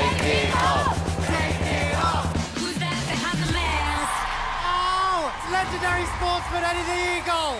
Take it off. Take it off. Who's that behind the mask? Oh, legendary sportsman Eddie the Eagle.